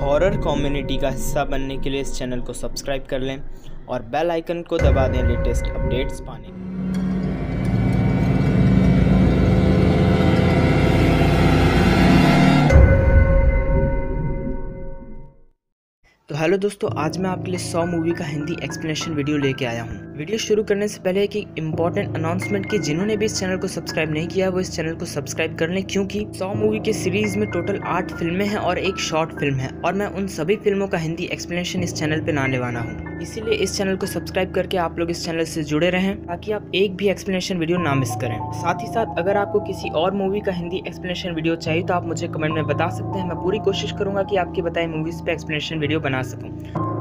Horror community का हिस्सा बनने के लिए इस चैनल को सब्सक्राइब कर लें और बेल आइकन को दबा दें लेटेस्ट अपडेट्स पाने तो हेलो दोस्तों, आज मैं आपके लिए सौ मूवी का हिंदी एक्सप्लेनेशन वीडियो लेके आया हूँ। वीडियो शुरू करने से पहले एक इंपॉर्टेंट अनाउंसमेंट की जिन्होंने भी इस चैनल को सब्सक्राइब नहीं किया, वो इस चैनल को सब्सक्राइब कर लें क्योंकि सौ मूवी के सीरीज़ में टोटल आठ फ़िल्में हैं और एक शॉर्ट फ़िल्म है और मैं उन सभी फ़िल्मों का हिंदी एक्सप्लेनेशन इस चैनल पे आने वाला हूँ। इसीलिए इस चैनल को सब्सक्राइब करके आप लोग इस चैनल से जुड़े रहें ताकि आप एक भी एक्सप्लेनेशन वीडियो ना मिस करें। साथ ही साथ, अगर आपको किसी और मूवी का हिंदी एक्सप्लेनेशन वीडियो चाहिए तो आप मुझे कमेंट में बता सकते हैं। मैं पूरी कोशिश करूँगा कि आपकी बताई मूवीज़ पे एक्सप्लेनेशन वीडियो बना सकूँ।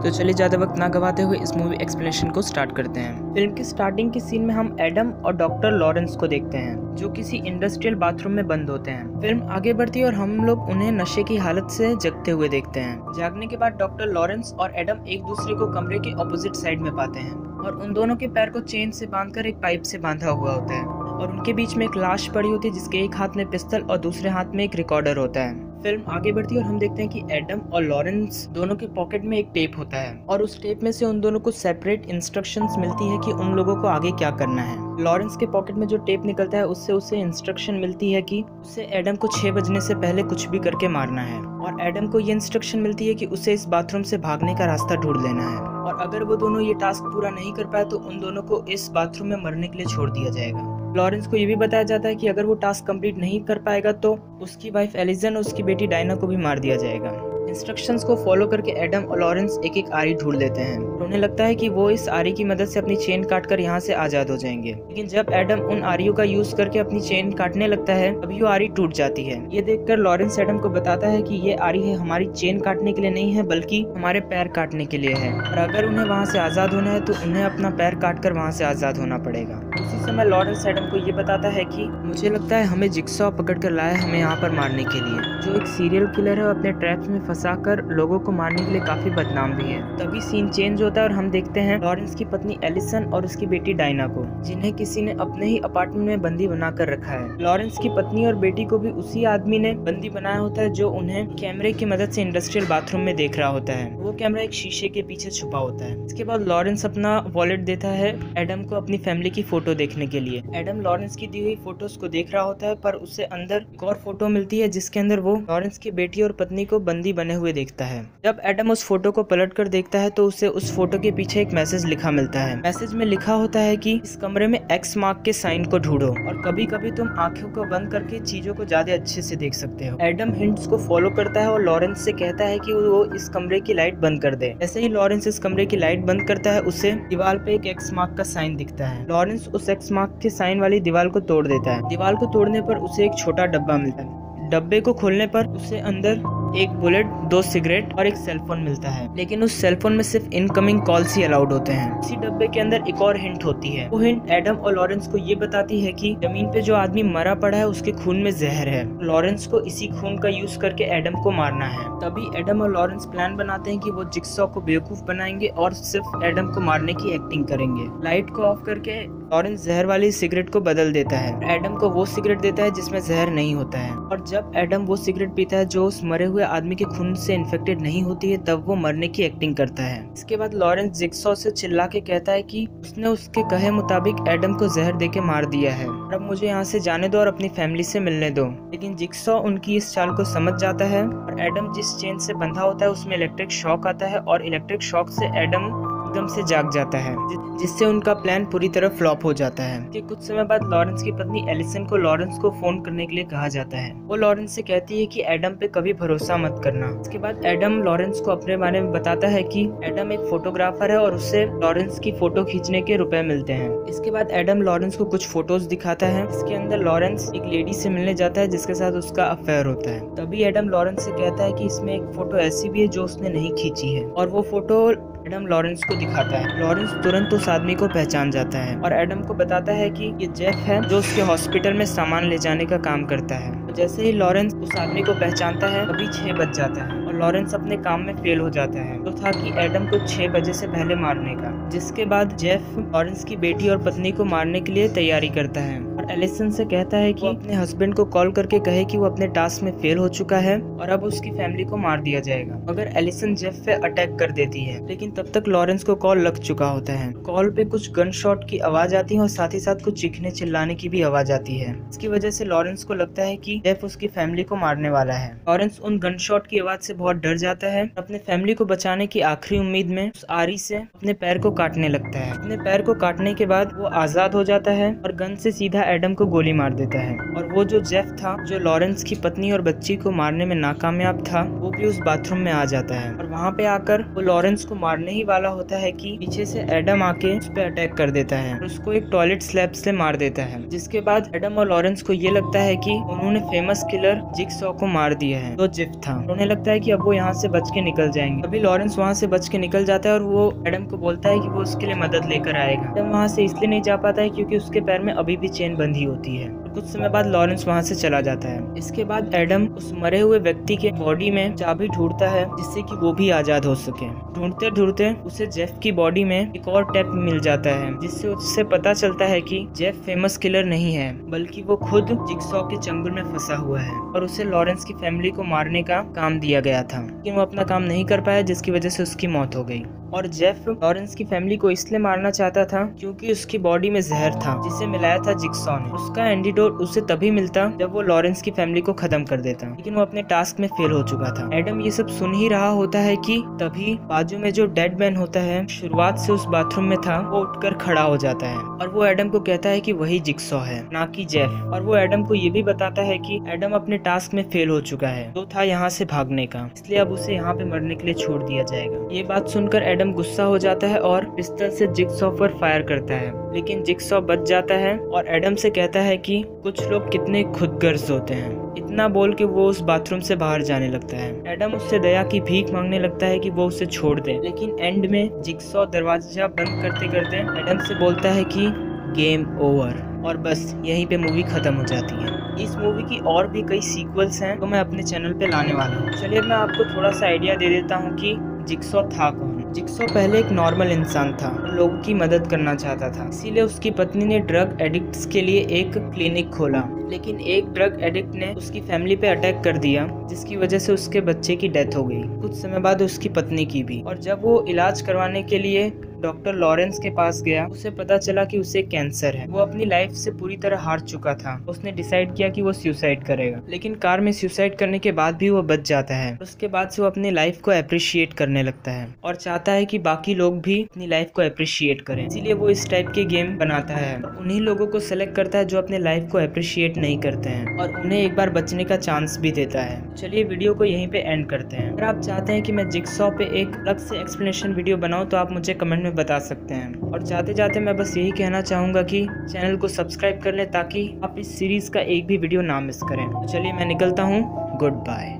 तो चलिए ज़्यादा वक्त ना गवाते हुए इस मूवी एक्सप्लेनेशन को स्टार्ट करते हैं। फ़िल्म की स्टार्टिंग के सीन में हम एडम और डॉक्टर लॉरेंस को देखते हैं, जो किसी इंडस्ट्रियल बाथरूम में बंद होते हैं। फ़िल्म आगे बढ़ती है और हम लोग उन्हें नशे की हालत से जगते हुए देखते हैं। जागने के बाद डॉक्टर लॉरेंस और एडम एक दूसरे को कमरे के ऑपोजिट साइड में पाते हैं और उन दोनों के पैर को चेन से बांधकर एक पाइप से बांधा हुआ होता है। और उनके बीच में एक लाश पड़ी होती है, जिसके एक हाथ में पिस्तल और दूसरे हाथ में एक रिकॉर्डर होता है। फ़िल्म आगे बढ़ती है और हम देखते हैं कि एडम और लॉरेंस दोनों के पॉकेट में एक टेप होता है। और उस टेप में से उन दोनों को सेपरेट इंस्ट्रक्शंस मिलती है कि उन लोगों को आगे क्या करना है। लॉरेंस के पॉकेट में जो टेप निकलता है, उससे उसे इंस्ट्रक्शन मिलती है कि उसे एडम को छह बजने से पहले कुछ भी करके मारना है। और एडम को ये इंस्ट्रक्शन मिलती है कि उसे इस बाथरूम से भागने का रास्ता ढूंढ लेना है। और अगर वो दोनों ये टास्क पूरा नहीं कर पाए तो उन दोनों को इस बाथरूम में मरने के लिए छोड़ दिया जाएगा। लॉरेंस को ये भी बताया जाता है कि अगर वो टास्क कंप्लीट नहीं कर पाएगा तो उसकी वाइफ एलिजन और उसकी बेटी डायना को भी मार दिया जाएगा। इंस्ट्रक्शंस को फॉलो करके एडम और लॉरेंस एक एक आरी ढूंढ लेते हैं। उन्हें लगता है कि वो इस आरी की मदद से अपनी चेन काट कर यहाँ से आज़ाद हो जाएँगे। लेकिन जब एडम उन आरियों का यूज़ करके अपनी चेन काटने लगता है, तभी वो आरी टूट जाती है। ये देखकर लॉरेंस एडम को बताता है कि ये आरी है हमारी चेन काटने के लिए नहीं है, बल्कि हमारे पैर काटने के लिए है। और अगर उन्हें वहाँ से आज़ाद होना है तो उन्हें अपना पैर काट कर वहाँ से आज़ाद होना पड़ेगा। उसी समय लॉरेंस एडम को ये बताता है कि मुझे लगता है हमें जिक्सॉ पकड़ कर लाया हमें यहाँ पर मारने के लिए। जो एक सीरियल किलर है अपने ट्रैप्स में फंसा कर लोगों को मारने के लिए काफ़ी बदनाम भी है। तभी सीन चेंज होता है और हम देखते हैं लॉरेंस की पत्नी एलिसन और उसकी बेटी डायना को, जिन्हें किसी ने अपने ही अपार्टमेंट में बंदी बना कर रखा है। लॉरेंस की पत्नी और बेटी को भी उसी आदमी ने बंदी बनाया होता है जो उन्हें कैमरे की मदद से इंडस्ट्रियल बाथरूम में देख रहा होता है। वो कैमरा एक शीशे के पीछे छुपा होता है। इसके बाद लॉरेंस अपना वॉलेट देता है एडम को अपनी फैमिली की फ़ोटो देखने के लिए। एडम लॉरेंस की दी हुई फ़ोटोज़ को देख रहा होता है, पर उसे अंदर एक और फ़ोटो मिलती है, जिसके अंदर वो लॉरेंस की बेटी और पत्नी को बंदी बने हुए देखता है। जब एडम उस फ़ोटो को पलट कर देखता है तो उसे उस फ़ोटो के पीछे एक मैसेज लिखा मिलता है। मैसेज में लिखा होता है कि, इस कमरे में एक्स मार्क के साइन को ढूंढो और कभी कभी तुम आँखों को बंद करके चीज़ों को ज़्यादा अच्छे से देख सकते हो। एडम हिंट्स को फॉलो करता है और लॉरेंस से कहता है कि वो इस कमरे की लाइट बंद कर दे। ऐसे ही लॉरेंस इस कमरे की लाइट बंद करता है, उसे दीवार पे एक एक्स मार्क का साइन दिखता है। लॉरेंस उस एक्स मार्क के साइन वाली दीवार को तोड़ देता है। दीवार को तोड़ने पर उसे एक छोटा डब्बा मिलता है। डब्बे को खोलने पर उसे अंदर एक बुलेट, दो सिगरेट और एक सेलफोन मिलता है। लेकिन उस सेलफोन में सिर्फ़ इनकमिंग कॉल्स ही अलाउड होते हैं। इसी डब्बे के अंदर एक और हिंट होती है। वो हिंट एडम और लॉरेंस को ये बताती है कि ज़मीन पे जो आदमी मरा पड़ा है, उसके खून में जहर है। लॉरेंस को इसी खून का यूज़ करके एडम को मारना है। तभी एडम और लॉरेंस प्लान बनाते हैं कि वो जिक्सॉ को बेवकूफ़ बनाएँगे और सिर्फ़ एडम को मारने की एक्टिंग करेंगे। लाइट को ऑफ़ करके लॉरेंस जहर वाली सिगरेट को बदल देता है। एडम को वो सिगरेट देता है जिसमें जहर नहीं होता है। और जब एडम वो सिगरेट पीता है, जो उस मरे हुए आदमी के खून से इन्फेक्टेड नहीं होती है, तब वो मरने की एक्टिंग करता है। इसके बाद लॉरेंस जिक्सॉ से चिल्ला के कहता है कि उसने उसके कहे मुताबिक एडम को जहर दे के मार दिया है। अब मुझे यहाँ से जाने दो और अपनी फैमिली से मिलने दो। लेकिन जिक्सॉ उनकी इस चाल को समझ जाता है। और एडम जिस चेन से बंधा होता है, उसमें इलेक्ट्रिक शॉक आता है। और इलेक्ट्रिक शॉक से एडम एकदम से जाग जाता है, जिससे उनका प्लान पूरी तरह फ्लॉप हो जाता है। कि कुछ समय बाद लॉरेंस की पत्नी एलिसन को लॉरेंस को फ़ोन करने के लिए कहा जाता है। वो लॉरेंस से कहती है कि एडम पे कभी भरोसा मत करना। इसके बाद एडम लॉरेंस को अपने बारे में बताता है कि एडम एक फोटोग्राफर है और उससे लॉरेंस की फ़ोटो खींचने के रुपए मिलते हैं। इसके बाद एडम लॉरेंस को कुछ फ़ोटोज़ दिखाता है। इसके अंदर लॉरेंस एक लेडी से मिलने जाता है, जिसके साथ उसका अफेयर होता है। तभी एडम लॉरेंस से कहता है कि इसमें एक फ़ोटो ऐसी भी है जो उसने नहीं खींची है। और वो फ़ोटो एडम लॉरेंस को दिखाता है। लॉरेंस तुरंत उस आदमी को पहचान जाता है और एडम को बताता है कि ये जेफ है जो उसके हॉस्पिटल में सामान ले जाने का काम करता है। जैसे ही लॉरेंस उस आदमी को पहचानता है अभी छह बज जाता है और लॉरेंस अपने काम में फेल हो जाता है। तो था कि एडम को छह बजे से पहले मारने का, जिसके बाद जेफ लॉरेंस की बेटी और पत्नी को मारने के लिए तैयारी करता है। एलिसन से कहता है कि अपने हस्बैंड को कॉल करके कहे कि वो अपने टास्क में फेल हो चुका है और अब उसकी फैमिली को मार दिया जाएगा। मगर एलिसन जेफ पे अटैक कर देती है। लेकिन तब तक लॉरेंस को कॉल लग चुका होता है। कॉल पे कुछ गन शॉट की आवाज़ आती है और साथ ही साथ कुछ चीखने चिल्लाने की भी आवाज़ आती है। इसकी वजह से लॉरेंस को लगता है की जेफ उसकी फैमिली को मारने वाला है। लॉरेंस उन गन शॉट की आवाज़ से बहुत डर जाता है। अपने फैमिली को बचाने की आखिरी उम्मीद में उस आरी से अपने पैर को काटने लगता है। अपने पैर को काटने के बाद वो आज़ाद हो जाता है और गन से सीधा एडम को गोली मार देता है। और वो जो जेफ था, जो लॉरेंस की पत्नी और बच्ची को मारने में नाकामयाब था, वो भी उस बाथरूम में आ जाता है। और वहाँ पे आकर वो लॉरेंस को मारने ही वाला होता है कि पीछे से एडम आके उस पर अटैक कर देता है उसको एक टॉयलेट स्लैब से मार देता है। जिसके बाद एडम और लॉरेंस को ये लगता है कि उन्होंने फ़ेमस किलर जिक्सॉ को मार दिया है। जो जिफ था। उन्हें लगता है कि अब वो यहाँ से बच के निकल जाएँगे। अभी लॉरेंस वहाँ से बच के निकल जाता है और वो एडम को बोलता है कि वो उसके लिए मदद लेकर आएगा। एडम वहाँ से इसलिए नहीं जा पाता है क्योंकि उसके पैर में अभी भी चेन बंधी होती है। कुछ समय बाद लॉरेंस वहाँ से चला जाता है। इसके बाद एडम उस मरे हुए व्यक्ति के बॉडी में चाबी ढूंढता है, जिससे कि वो भी आज़ाद हो सके। ढूंढते ढूंढते उसे जेफ की बॉडी में एक और टैप मिल जाता है, जिससे उससे पता चलता है कि जेफ फ़ेमस किलर नहीं है, बल्कि वो खुद जिक्सॉ के चंगुल में फंसा हुआ है और उसे लॉरेंस की फैमिली को मारने का काम दिया गया था। लेकिन वो अपना काम नहीं कर पाया, जिसकी वजह से उसकी मौत हो गई। और जेफ लॉरेंस की फैमिली को इसलिए मारना चाहता था, क्योंकि उसकी बॉडी में जहर था, जिसे मिलाया था जिक्सॉ ने। उसका एंटीडोट उसे तभी मिलता जब वो लॉरेंस की फैमिली को खत्म कर देता। लेकिन वो अपने टास्क में फेल हो चुका था। एडम ये सब सुन ही रहा होता है कि तभी बाजू में जो डेड मैन होता है, शुरुआत से उस बाथरूम में था, वो उठकर खड़ा हो जाता है। और वो एडम को कहता है कि वही जिक्सॉ है, ना कि जेफ। और वो एडम को ये भी बताता है कि एडम अपने टास्क में फेल हो चुका है तो था यहाँ से भागने का। इसलिए अब उसे यहाँ पे मरने के लिए छोड़ दिया जाएगा। ये बात सुनकर एडम गुस्सा हो जाता है और पिस्टल से जिक्सो पर फायर करता है। लेकिन जिक्सो बच जाता है और एडम से कहता है कि कुछ लोग कितने खुदगर्ज होते हैं। इतना बोल के वो उस बाथरूम से बाहर जाने लगता है। एडम उससे दया की भीख मांगने लगता है कि वो उसे छोड़ दे। लेकिन एंड में जिक्सो दरवाज़ा बंद करते करते एडम से बोलता है कि, गेम ओवर। और बस, यहीं पे मूवी खत्म हो जाती है। इस मूवी की और भी कई सीक्वल्स हैं तो मैं अपने चैनल पे लाने वाला हूँ। चलिए मैं आपको थोड़ा सा आइडिया दे देता हूँ कि जिक्सो था कौन। जिक्सो पहले एक नॉर्मल इंसान था, लोगों की मदद करना चाहता था। इसीलिए उसकी पत्नी ने ड्रग एडिक्ट के लिए एक क्लिनिक खोला। लेकिन एक ड्रग एडिक्ट ने उसकी फैमिली पे अटैक कर दिया, जिसकी वजह से उसके बच्चे की डेथ हो गई। कुछ समय बाद उसकी पत्नी की भी। और जब वो इलाज करवाने के लिए डॉक्टर लॉरेंस के पास गया, उसे पता चला कि उसे कैंसर है। वो अपनी लाइफ से पूरी तरह हार चुका था। उसने डिसाइड किया कि वो सुसाइड करेगा। लेकिन कार में सुसाइड करने के बाद भी वो बच जाता है। उसके बाद से वो अपनी लाइफ को अप्रिशिएट करने लगता है और चाहता है कि बाकी लोग भी अपनी लाइफ को अप्रिशिएट करें। इसीलिए वो इस टाइप के गेम बनाता है। उन्हीं लोगों को सेलेक्ट करता है जो अपने लाइफ को अप्रिशिएट नहीं करते हैं और उन्हें एक बार बचने का चांस भी देता है। चलिए वीडियो को यहीं पे एंड करते हैं। अगर आप चाहते हैं कि मैं जिक्सॉ पे एक अलग से एक्सप्लेनेशन वीडियो बनाऊँ तो आप मुझे कमेंट में बता सकते हैं। और जाते जाते मैं बस यही कहना चाहूँगा कि चैनल को सब्सक्राइब कर लें ताकि आप इस सीरीज़ का एक भी वीडियो ना मिस करें। तो चलिए मैं निकलता हूँ। Good bye.